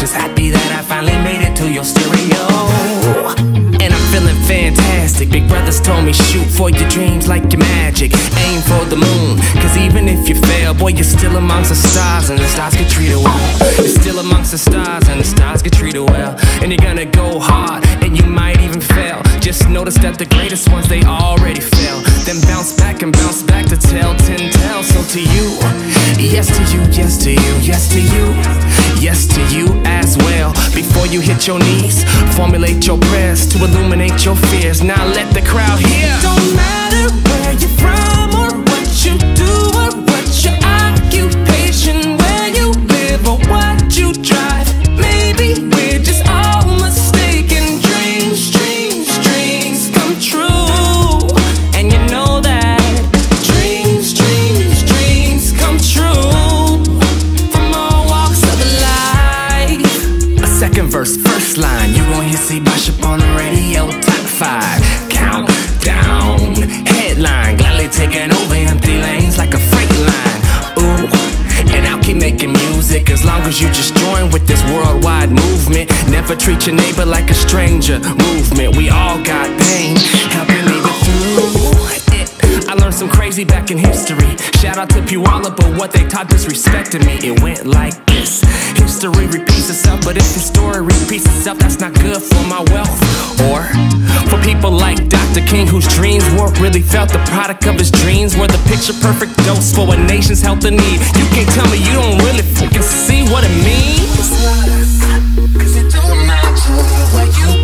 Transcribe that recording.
just happy that I finally made it to your stereo. And I'm feeling fantastic. Big brothers told me shoot for your dreams like your magic. Aim for the moon. Cause even if you fail, boy, you're still amongst the stars and the stars get treated well. You're still amongst the stars and the stars get treated well. And you're gonna go hard and you might even fail. Just notice that the greatest ones, they already fail. Then bounce back and bounce back to tell ten tales. So to you, yes to you, you hit your knees, formulate your prayers to illuminate your fears. Now let the crowd hear. Don't matter where you're Countdown. Headline. Gladly taking over empty lanes like a freight line. Ooh. And I'll keep making music as long as you just join with this worldwide movement. Never treat your neighbor like a stranger. Movement. We all got pain. Help you leave it through. Some crazy back in history. Shout out to Puyallup, but what they taught disrespected me. It went like this. History repeats itself, but if the story repeats itself, that's not good for my wealth. Or for people like Dr. King, whose dreams weren't really felt. The product of his dreams were the picture perfect dose for a nation's health and need. You can't tell me you don't really fucking see what it means. Cause it don't matter what you